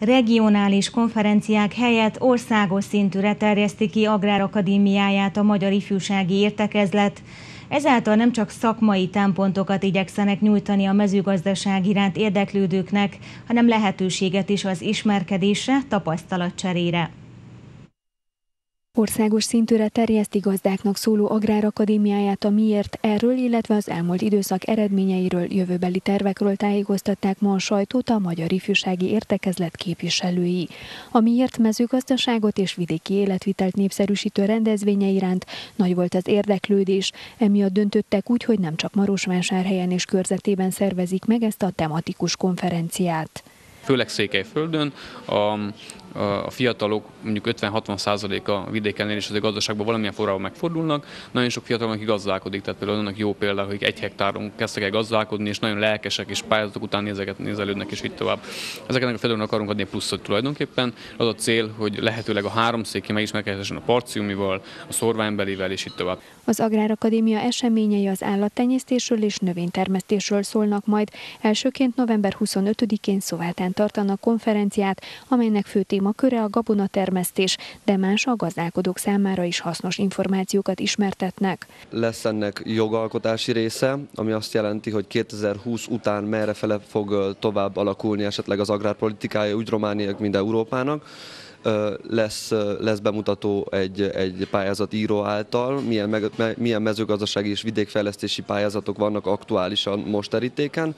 regionális konferenciák helyett országos szintűre terjeszti ki Agrárakadémiáját a Magyar Ifjúsági Értekezlet. Ezáltal nem csak szakmai támpontokat igyekszenek nyújtani a mezőgazdaság iránt érdeklődőknek, hanem lehetőséget is az ismerkedésre, tapasztalatcserére. Országos szintűre terjeszti gazdáknak szóló Agrárakadémiáját a miért erről, illetve az elmúlt időszak eredményeiről, jövőbeli tervekről tájékoztatták ma a sajtót a Magyar Ifjúsági Értekezlet képviselői. A miért mezőgazdaságot és vidéki életvitelt népszerűsítő rendezvénye iránt nagy volt az érdeklődés, emiatt döntöttek úgy, hogy nem csak Marosvásárhelyen és körzetében szervezik meg ezt a tematikus konferenciát. Főleg Székelyföldön. A a fiatalok mondjuk 50-60%-a vidéken és az gazdaságban valamilyen formában megfordulnak. Nagyon sok fiatal, aki gazdálkodik, tehát például annak jó példa, hogy egy hektáron kezdtek el gazdálkodni, és nagyon lelkesek, és pályázatok után ezeket nézelődnek, és így tovább. Ezeknek a fiataloknak akarunk adni pluszot tulajdonképpen. Az a cél, hogy lehetőleg a három széki megismerkedhessen a parciumival, a szorványbelével, és így tovább. Az Agrárakadémia eseményei az állattenyésztésről és növénytermesztésről szólnak majd. Elsőként november 25-én Szovátán tartanak konferenciát, amelynek fő témaköre a gabonatermesztés, de más a gazdálkodók számára is hasznos információkat ismertetnek. Lesz ennek jogalkotási része, ami azt jelenti, hogy 2020 után merre fele fog tovább alakulni esetleg az agrárpolitikája úgy Romániák, mint Európának lesz, lesz bemutató egy, egy pályázatíró által, milyen, meg, milyen mezőgazdasági és vidékfejlesztési pályázatok vannak aktuálisan most terítéken.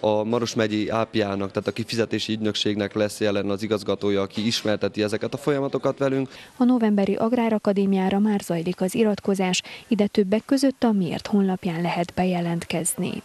A Maros megyi ápjának, tehát a kifizetési ügynökségnek lesz jelen az igazgatója, aki ismerteti ezeket a folyamatokat velünk. A novemberi Agrárakadémiára már zajlik az iratkozás, ide többek között a Miért honlapján lehet bejelentkezni.